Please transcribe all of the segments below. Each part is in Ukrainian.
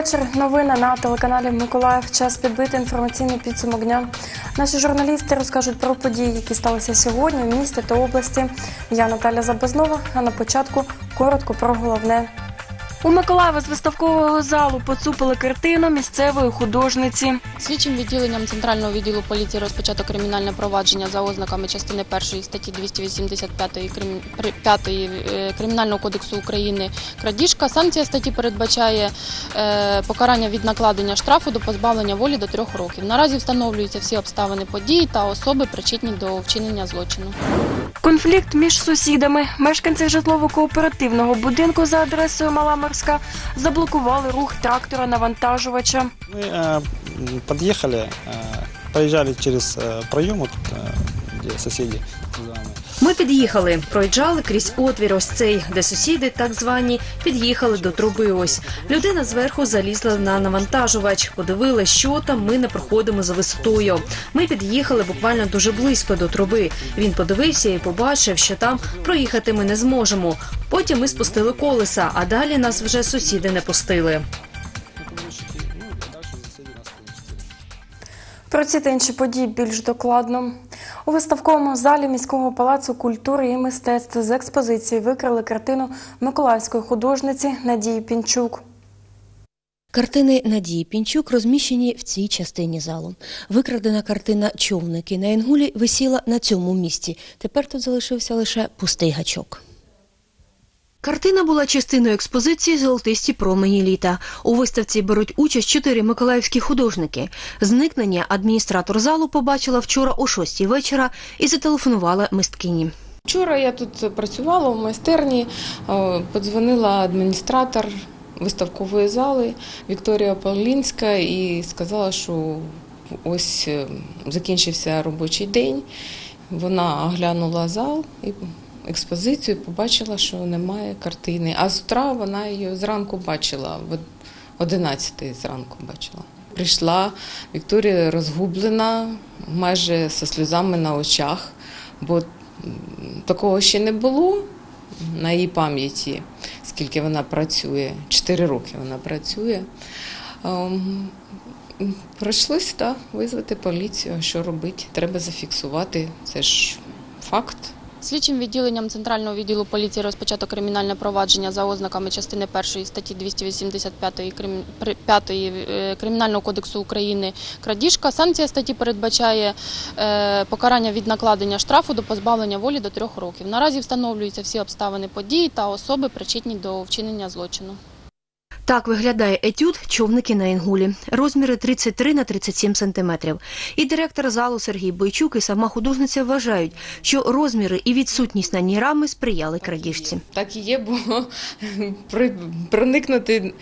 Вечір. Новини на телеканалі Миколаїв. Час підбити інформаційний підсумок дня. Наші журналісти розкажуть про події, які сталися сьогодні в місті та області. Я Наталя Забазнова. А на початку коротко про головне. У Миколаєва з виставкового залу поцупили картину місцевої художниці. Слідчим відділенням Центрального відділу поліції розпочато кримінальне провадження за ознаками частини 1 статті 285 крим- 5 е, Кримінального кодексу України крадіжка. Санкція статті передбачає е, покарання від накладення штрафу до позбавлення волі до трьох років. Наразі встановлюються всі обставини події та особи, причетні до вчинення злочину. Конфлікт між сусідами. Мешканці житлово-кооперативного будинку за адресою Мала Морська заблокували рух трактора навантажувача. Мы э, м, подъехали, э, проезжали через э, проем, вот, э, где соседи. с вами. Ми під'їхали, проїжджали крізь отвір ось цей, де сусіди, так звані, під'їхали до труби. Ось людина зверху залізла на навантажувач. Подивили, що там. Ми не проходимо за висотою. Ми під'їхали буквально дуже близько до труби. Він подивився і побачив, що там проїхати ми не зможемо. Потім ми спустили колеса, а далі нас вже сусіди не пустили. Про ці та інші події більш докладно. У виставковому залі міського палацу культури і мистецтв з експозиції викрили картину миколаївської художниці Надії Пінчук. Картини Надії Пінчук розміщені в цій частині залу. Викрадена картина Човники на Інгулі висіла на цьому місці. Тепер тут залишився лише пустий гачок. Картина була частиною експозиції Золотисті промені літа. У виставці беруть участь чотири миколаївські художники. Зникнення адміністратор залу побачила вчора о шостій вечора і зателефонувала мисткині. Вчора я тут працювала в майстерні, е, подзвонила адміністратор виставкової зали Вікторія Павлінська і сказала, що ось е, закінчився робочий день. Вона оглянула зал і експозицію, побачила, що немає картини. А з утра вона її зранку бачила, в 11 зранку бачила. Прийшла Вікторія розгублена, майже зі сльозами на очах, бо такого ще не було на її пам'яті, скільки вона працює. Чотири роки вона працює. Ем, Прийшлося да, визвати поліцію. Що робити? Треба зафіксувати. Це ж факт. Слідчим відділенням Центрального відділу поліції розпочато кримінальне провадження за ознаками частини 1 статті 285 крим- при- 5 е, Кримінального кодексу України крадіжка. Санкція статті передбачає е, покарання від накладення штрафу до позбавлення волі до трьох років. Наразі встановлюються всі обставини події та особи, причетні до вчинення злочину. Так виглядає етюд човники на Інгулі. Розміри 33 на 37 сантиметрів. І директор залу Сергій Бойчук і сама художниця вважають, що розміри і відсутність на ній рами сприяли крадіжці. Так і є, бо проникнути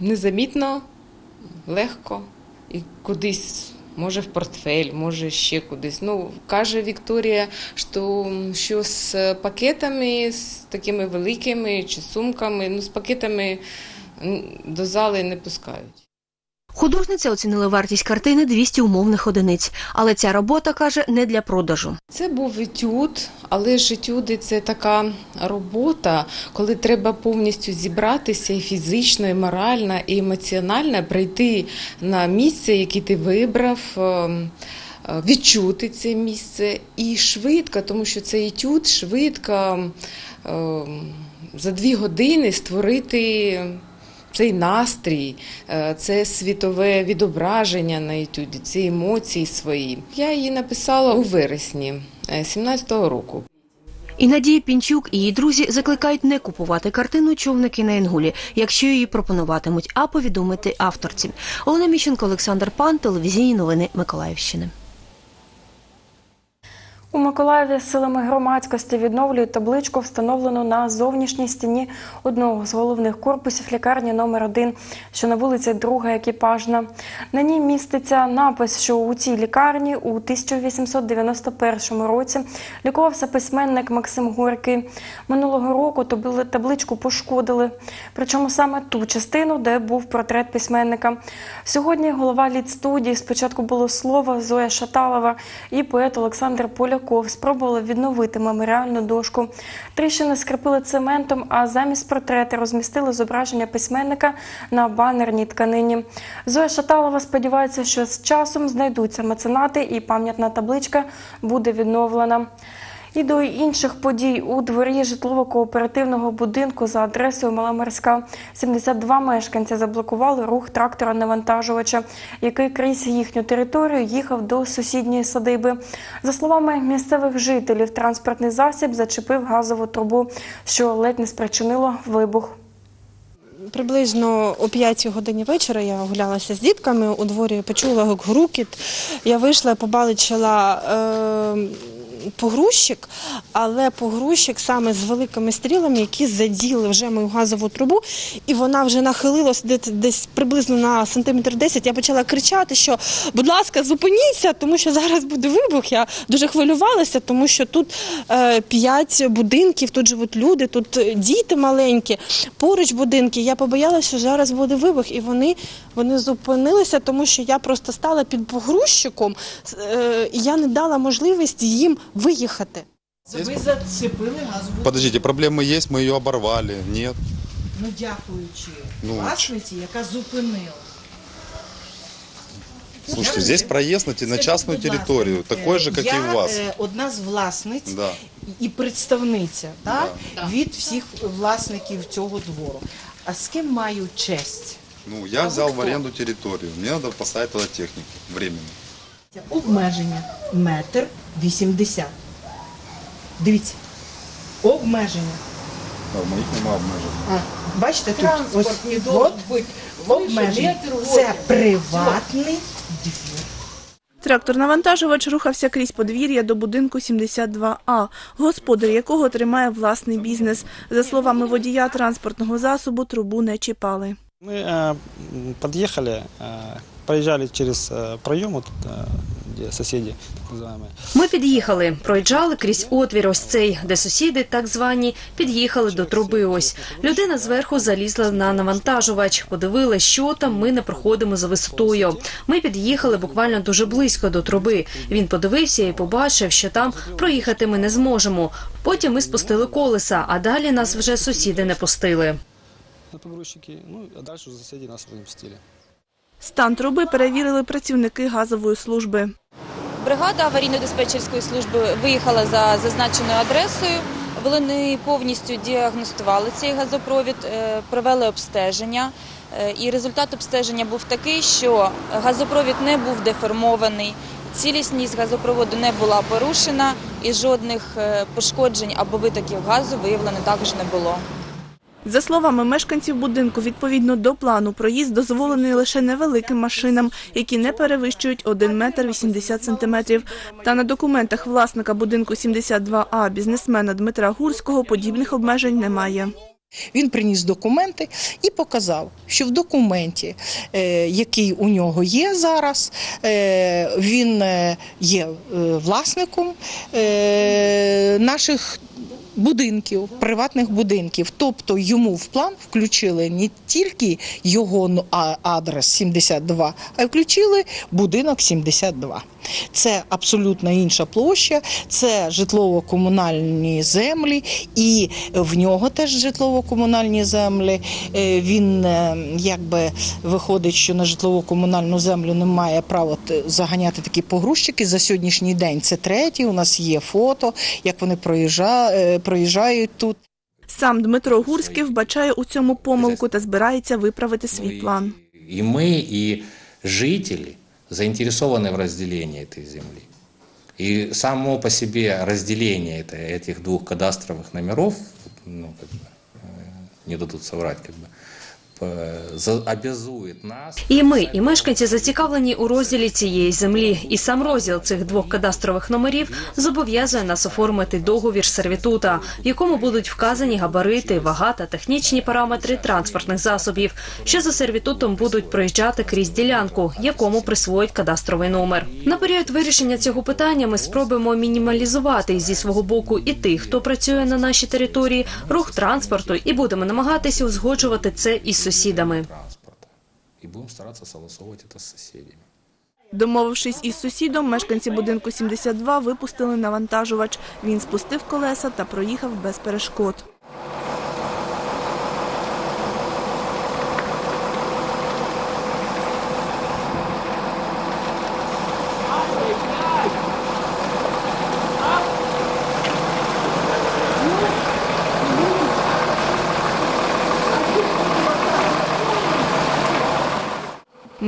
незамітно, легко і кудись. Може в портфель, може ще кудись. Ну, каже Вікторія, що, що з пакетами, з такими великими чи сумками, ну, з пакетами до зали не пускають. Художниця оцінила вартість картини 200 умовних одиниць, але ця робота каже не для продажу. Це був етюд, але ж етюди це така робота, коли треба повністю зібратися і фізично, і морально, і емоціонально прийти на місце, яке ти вибрав. ем, е, Відчути це місце і швидко, тому що це етюд швидко ем, за дві години створити цей настрій, е, це світове відображення на етюді, ці емоції свої. Я її написала у вересні 17-го року. І Надія Пінчук і її друзі закликають не купувати картину човники на Інгулі, якщо її пропонуватимуть, а повідомити авторці. Олена Міщенко, Олександр Пан, телевізійні новини Миколаївщини. У Миколаєві силами громадськості відновлюють табличку, встановлену на зовнішній стіні одного з головних корпусів лікарні номер 1 що на вулиці Друга екіпажна. На ній міститься напис, що у цій лікарні у 1891 році лікувався письменник Максим Горький. Минулого року табли- табличку пошкодили, причому саме ту частину, де був портрет письменника. Сьогодні голова лідстудії спочатку було слово Зоя Шаталова і поет Олександр Поляков спробували відновити меморіальну дошку. Тріщини скріпили цементом, а замість портрети розмістили зображення письменника на банерній тканині. Зоя Шаталова сподівається, що з часом знайдуться меценати і пам'ятна табличка буде відновлена. І до інших подій у дворі житлово-кооперативного будинку за адресою Маломерська 72 мешканці заблокували рух трактора навантажувача, який крізь їхню територію їхав до сусідньої садиби. За словами місцевих жителів, транспортний засіб зачепив газову трубу, що ледь не спричинило вибух. Приблизно о 5 годині вечора я гулялася з дітками у дворі, почула гуркіт. Я вийшла, побаличила е, погрузчик, але погрузчик саме з великими стрілами, які заділи вже мою газову трубу, і вона вже нахилилась десь, приблизно на сантиметр 10. Я почала кричати, що будь ласка, зупиніться, тому що зараз буде вибух. Я дуже хвилювалася, тому що тут е, п'ять будинків, тут живуть люди, тут е, діти маленькі, поруч будинки. Я побоялася, що зараз буде вибух, і вони, вони зупинилися, тому що я просто стала під погрузчиком, е, і я не дала можливість їм виїхати. Ви зацепили газову. Подождите, проблемы есть, мы ее оборвали. Нет. Ну дякуючи Ну, власниці, яка зупинила. Слушайте, Я- здесь проезд на, те- на Скажіть, частную будь ласка, территорию, е, такой же, как я, и у вас. е, одна з власниць Да. і представниця так, від всіх власників цього двору. А з ким маю честь? Ну, я А вы взял в кто? аренду территорию. Мне надо поставить туда технику временно. Обмеження метр вісімдесят. Дивіться, обмеження. А в моих нема обмежень. А, бачите, тут ось не от должен быть выше обмеження. метр Це восемь. приватний двір. Трактор-навантажувач рухався крізь подвір'я до будинку 72А, господар якого тримає власний бізнес. За словами водія транспортного засобу, трубу не чіпали. Мы э, м, подъехали, э, проезжали через э, проем, вот, э, где соседи, так называемые. Ми під'їхали, проїжджали крізь отвір ось цей, де сусіди, так звані, під'їхали до труби ось. Людина зверху залізла на навантажувач, подивили, що там, ми не проходимо за висотою. Ми під'їхали буквально дуже близько до труби. Він подивився і побачив, що там проїхати ми не зможемо. Потім ми спустили колеса, а далі нас вже сусіди не пустили. На погрузчики, ну, а уже соседи нас не пустили. Стан труби перевірили працівники газової служби. Бригада аварійно-диспетчерської служби виїхала за зазначеною адресою. Вони повністю діагностували цей газопровід, е, провели обстеження. Е, І результат обстеження був такий, що газопровід не був деформований, цілісність газопроводу не була порушена і жодних е, пошкоджень або витоків газу виявлено також не було. За словами мешканців будинку, відповідно до плану, проїзд дозволений лише невеликим машинам, які не перевищують 1 метр 80 сантиметрів. Та на документах власника будинку 72А бізнесмена Дмитра Гурського подібних обмежень немає. Він приніс документи і показав, що в документі, е, який у нього є зараз, е, він е, є власником наших. Будинків, приватних будинків, тобто йому в план включили не тільки його ну, адрес 72, а й включили будинок 72. Це абсолютно інша площа, це житлово-комунальні землі, і в нього теж житлово-комунальні землі. Е, Він е, якби виходить, що на житлово-комунальну землю не має права заганяти такі погрузчики. За сьогоднішній день це третій. У нас є фото, як вони е, проїжджають тут. Сам Дмитро Гурський вбачає у цьому помилку та збирається виправити свій план. И мы, и жители заинтересованы в разделении этой земли. И само по себе разделение это- этих двух кадастровых номеров, ну, как бы, э, не дадут соврать, как бы, обязует нас. І ми, і мешканці зацікавлені у розділі цієї землі. І сам розділ цих двох кадастрових номерів зобов'язує нас оформити договір сервітута, в якому будуть вказані габарити, вага та технічні параметри транспортних засобів, що за сервітутом будуть проїжджати крізь ділянку, якому присвоїть кадастровий номер. На період вирішення цього питання ми спробуємо мінімалізувати зі свого боку і тих, хто працює на нашій території, рух транспорту, і будемо намагатися узгоджувати це із сусідами. Транспорта. і будемо старатися согласовувати це з сусідами. Домовившись із сусідом, мешканці будинку 72 випустили навантажувач. Він спустив колеса та проїхав без перешкод.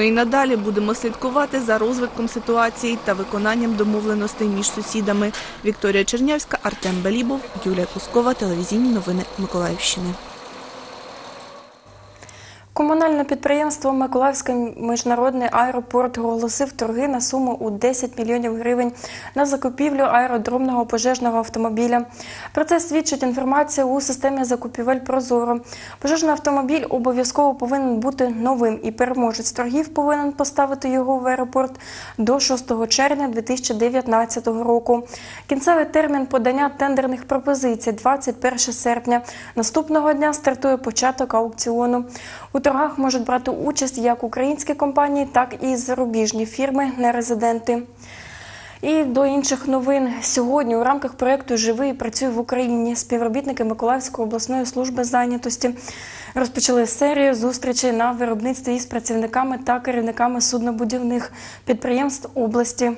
Ми і надалі будемо слідкувати за розвитком ситуації та виконанням домовленостей між сусідами. Вікторія Чернявська, Артем Белібов, Юлія Кускова, телевізійні новини Миколаївщини. Комунальне підприємство Миколаївський міжнародний аеропорт оголосив торги на суму у 10 мільйонів гривень на закупівлю аеродромного пожежного автомобіля. Про це свідчить інформація у системі закупівель Прозоро. Пожежний автомобіль обов'язково повинен бути новим і переможець торгів повинен поставити його в аеропорт до 6 червня 2019 року. Кінцевий термін подання тендерних пропозицій 21 серпня. Наступного дня стартує початок аукціону. У торгах можуть брати участь як українські компанії, так і зарубіжні фірми, нерезиденти. І до інших новин сьогодні у рамках проєкту Живий працює в Україні. Співробітники Миколаївської обласної служби зайнятості розпочали серію зустрічей на виробництві із працівниками та керівниками суднобудівних підприємств області.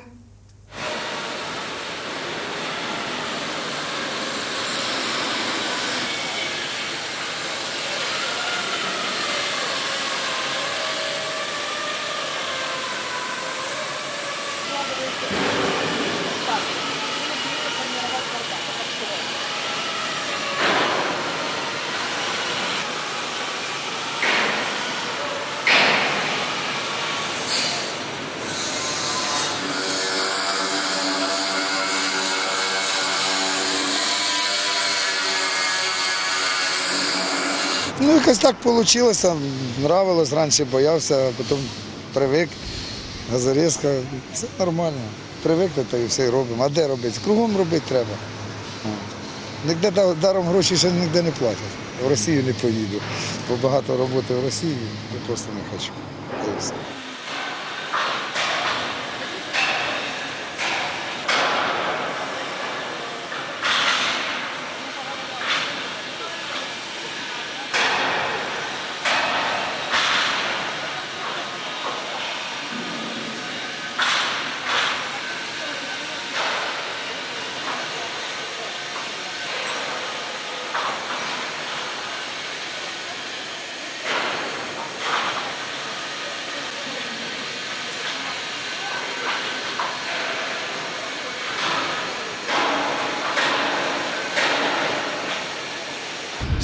Ну, якось так вийшло, нравилось, раніше боявся, а потім привик, газорізка, все нормально. Привикли, то і все робимо. А де робити? Кругом робити треба. Нігде даром гроші ще ніде не платять. В Росію не поїду, бо багато роботи в Росії, я просто не хочу.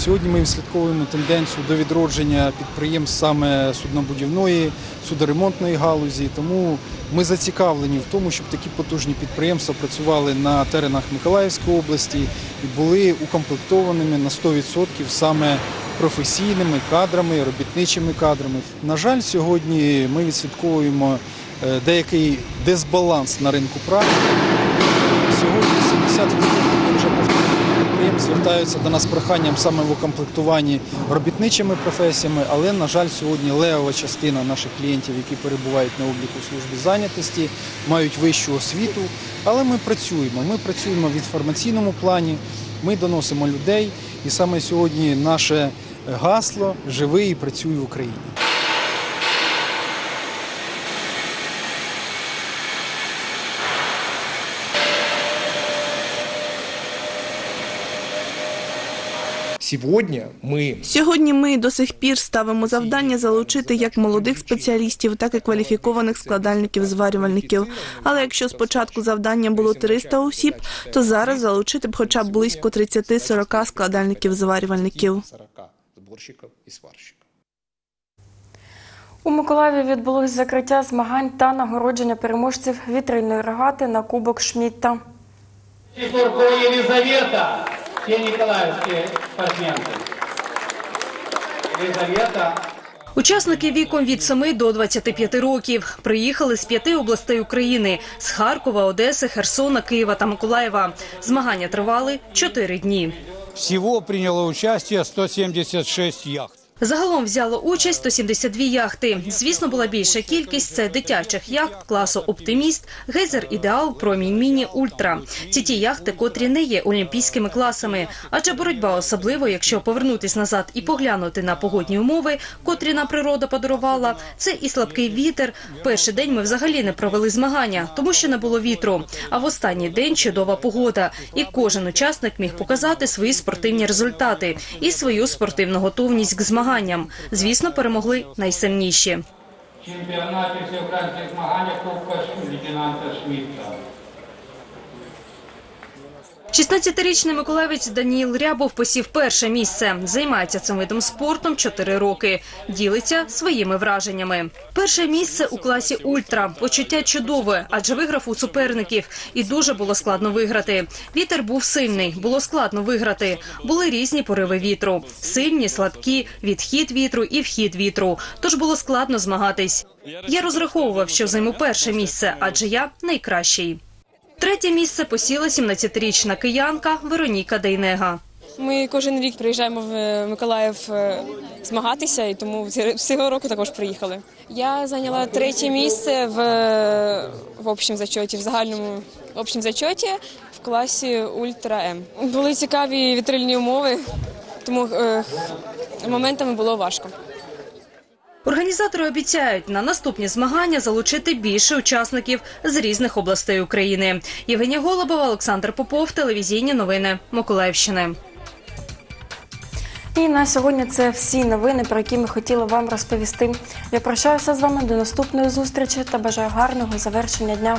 Сьогодні ми відслідковуємо тенденцію до відродження підприємств саме суднобудівної, судоремонтної галузі. Тому ми зацікавлені в тому, щоб такі потужні підприємства працювали на теренах Миколаївської області і були укомплектованими на 100% саме професійними кадрами, робітничими кадрами. На жаль, сьогодні ми відслідковуємо е, деякий дисбаланс на ринку праці. Сьогодні 70% вже повторюю, підприємств звертаються до нас проханням саме в укомплектуванні робітничими професіями, але, на жаль, сьогодні левова частина наших клієнтів, які перебувають на обліку в службі зайнятості, мають вищу освіту. Але ми працюємо. Ми працюємо в інформаційному плані, ми доносимо людей. І саме сьогодні наше гасло живий і працюй в Україні. Сьогодні ми до сих пір ставимо завдання залучити як молодих спеціалістів, так і кваліфікованих складальників-зварювальників. Але якщо спочатку завдання було 300 осіб, то зараз залучити б хоча б близько 30-40 складальників-зварювальників. 40 сборщиков и сварщиков. У Миколаєві відбулось закриття змагань та нагородження переможців вітрильної регати на Кубок Шмітта. Сурко Елизавета, все николаевские спортсменки. Елизавета, Учасники віком від 7 до 25 років приїхали з п'яти областей України – з Харкова, Одеси, Херсона, Києва та Миколаєва. Змагання тривали чотири дні. Всього прийняло участь 176 яхт. Загалом взяло участь 172 яхти. Звісно, була більша кількість це дитячих яхт класу Оптиміст, Гейзер Ідеал, Промінь Міні, Ультра. Ці ті яхти, котрі не є олімпійськими класами. Адже боротьба, особливо, якщо повернутись назад і поглянути на погодні умови, котрі нам природа подарувала, це і слабкий вітер. Перший день ми взагалі не провели змагання, тому що не було вітру. А в останній день чудова погода, і кожен учасник міг показати свої спортивні результати і свою спортивну готовність к змаганням. Звісно, перемогли найсильніші. В чемпіонаті всеукраїнських змагань Кубка лейтенанта Шмідта. 16-річний миколаївець Даніїл Рябов посів перше місце. Займається цим видом спортом 4 роки. Ділиться своїми враженнями. Перше місце у класі ультра. Почуття чудове, адже виграв у суперників, і дуже було складно виграти. Вітер був сильний, було складно виграти. Були різні пориви вітру: сильні, слабкі, відхід вітру і вхід вітру. Тож було складно змагатись. Я розраховував, що займу перше місце, адже я найкращий. Третє місце посіла 17-річна киянка Вероніка Дейнега. Ми кожен рік приїжджаємо в е, Миколаїв е, змагатися, і тому цього року також приїхали. Я зайняла третє місце в, е, в общем зачоті, в загальному общем зачоті в класі Ультра М. Були цікаві вітрильні умови, тому е, моментами було важко. Організатори обіцяють на наступні змагання залучити більше учасників з різних областей України. Євгенія Голубова, Олександр Попов, телевізійні новини Миколаївщини. І на сьогодні це всі новини, про які ми хотіли вам розповісти. Я прощаюся з вами до наступної зустрічі та бажаю гарного завершення дня.